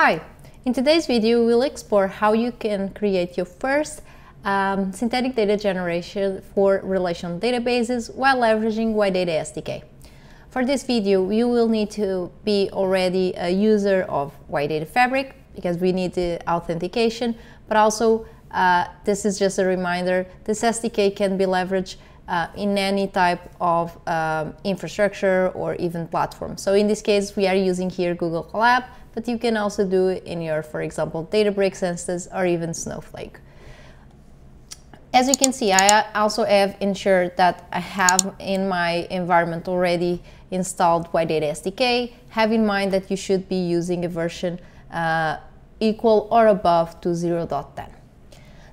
Hi! In today's video, we'll explore how you can create your first um, synthetic data generation for relational databases while leveraging YData SDK. For this video, you will need to be already a user of YData Fabric because we need the authentication, but also uh, this is just a reminder, this SDK can be leveraged uh, in any type of um, infrastructure or even platform. So in this case, we are using here Google Colab, but you can also do it in your, for example, Databricks instance or even Snowflake. As you can see, I also have ensured that I have in my environment already installed YData SDK. Have in mind that you should be using a version uh, equal or above to 0.10.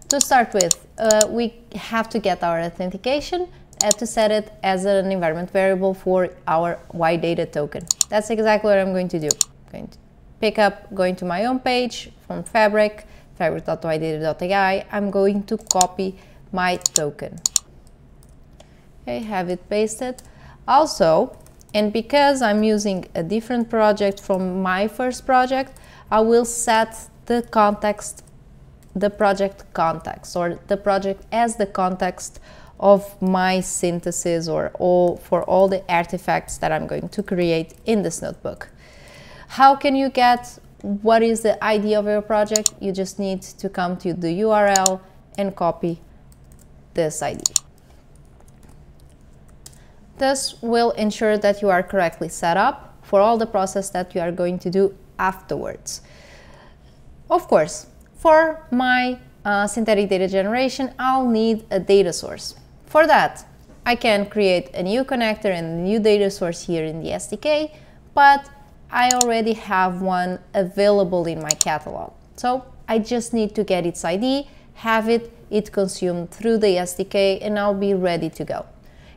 To start with, uh, we have to get our authentication and to set it as an environment variable for our YData token. That's exactly what I'm going to do. I'm going to pick up, going to my own page from Fabric, fabric.ydata.ai, I'm going to copy my token. Okay, have it pasted. Also, and because I'm using a different project from my first project, I will set the context the project context or the project as the context of my synthesis or all for all the artifacts that I'm going to create in this notebook. How can you get what is the ID of your project? You just need to come to the URL and copy this ID. This will ensure that you are correctly set up for all the process that you are going to do afterwards. Of course, for my uh, synthetic data generation, I'll need a data source. For that, I can create a new connector and a new data source here in the SDK, but I already have one available in my catalog. So I just need to get its ID, have it, it consumed through the SDK, and I'll be ready to go.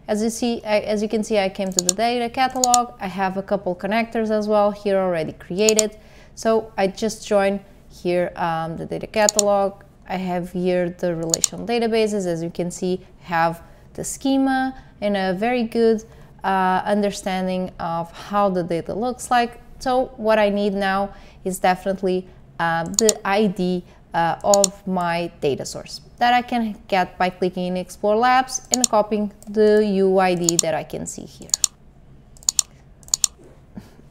As you see, as you can see, I came to the data catalog. I have a couple connectors as well here already created. So I just join here um, the data catalog. I have here the relational databases. As you can see, have the schema and a very good uh, understanding of how the data looks like. So what I need now is definitely uh, the ID uh, of my data source that I can get by clicking in Explore Labs and copying the UID that I can see here.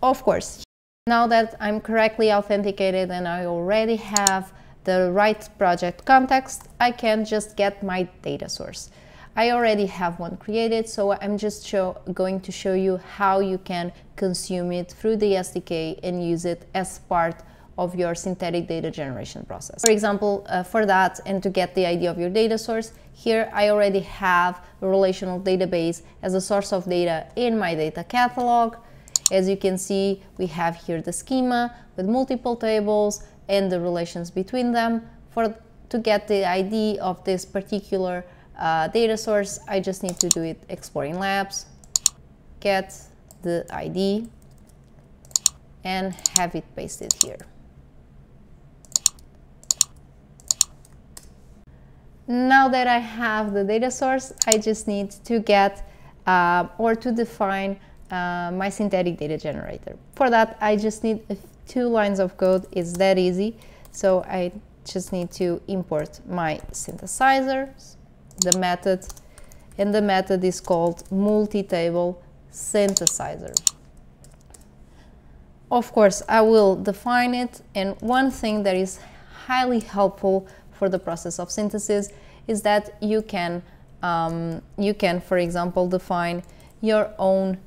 Of course, now that I'm correctly authenticated and I already have the right project context, I can just get my data source. I already have one created, so I'm just show, going to show you how you can consume it through the SDK and use it as part of your synthetic data generation process. For example, uh, for that and to get the idea of your data source, here I already have a relational database as a source of data in my data catalog. As you can see, we have here the schema with multiple tables and the relations between them. For To get the ID of this particular uh, data source, I just need to do it exploring labs, get the ID, and have it pasted here. Now that I have the data source, I just need to get uh, or to define uh, my synthetic data generator. For that, I just need two lines of code. It's that easy. So I just need to import my synthesizer, the method, and the method is called multi-table synthesizer. Of course, I will define it, and one thing that is highly helpful for the process of synthesis is that you can, um, you can, for example, define your own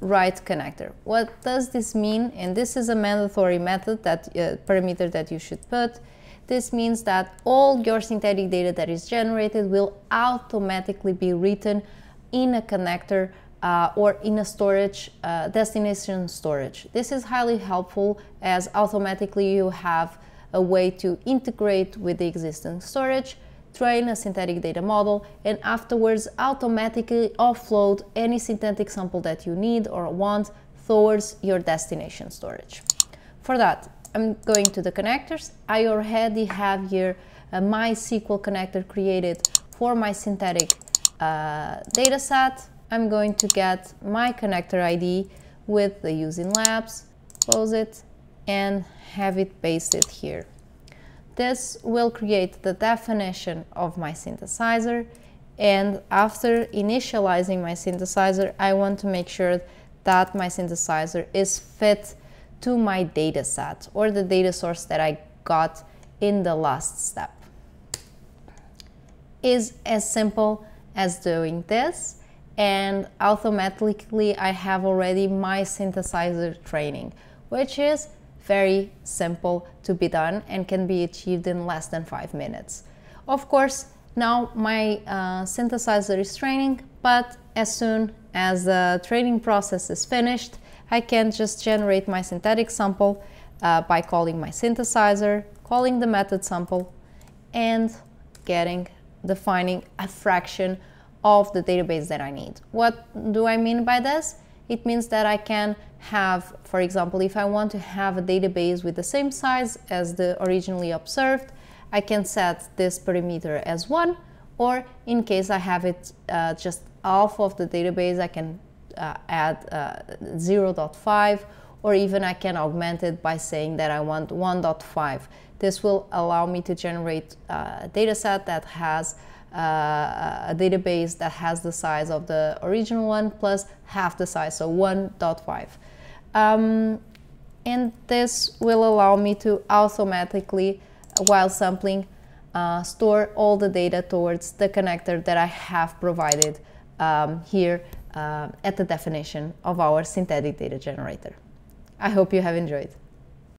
write connector. What does this mean? And this is a mandatory method that uh, parameter that you should put. This means that all your synthetic data that is generated will automatically be written in a connector uh, or in a storage, uh, destination storage. This is highly helpful as automatically you have a way to integrate with the existing storage train a synthetic data model, and afterwards automatically offload any synthetic sample that you need or want towards your destination storage. For that, I'm going to the connectors. I already have here a MySQL connector created for my synthetic uh, data set. I'm going to get my connector ID with the using labs, close it, and have it pasted here. This will create the definition of my synthesizer and after initializing my synthesizer I want to make sure that my synthesizer is fit to my data set or the data source that I got in the last step. Is as simple as doing this and automatically I have already my synthesizer training, which is very simple to be done and can be achieved in less than five minutes. Of course, now my uh, synthesizer is training, but as soon as the training process is finished, I can just generate my synthetic sample uh, by calling my synthesizer, calling the method sample, and getting, defining a fraction of the database that I need. What do I mean by this? It means that I can have, for example, if I want to have a database with the same size as the originally observed, I can set this perimeter as 1, or in case I have it uh, just half of the database, I can uh, add uh, 0.5, or even I can augment it by saying that I want 1.5. This will allow me to generate uh, a dataset that has uh, a database that has the size of the original one plus half the size, so 1.5. Um, and this will allow me to automatically, while sampling, uh, store all the data towards the connector that I have provided um, here uh, at the definition of our synthetic data generator. I hope you have enjoyed.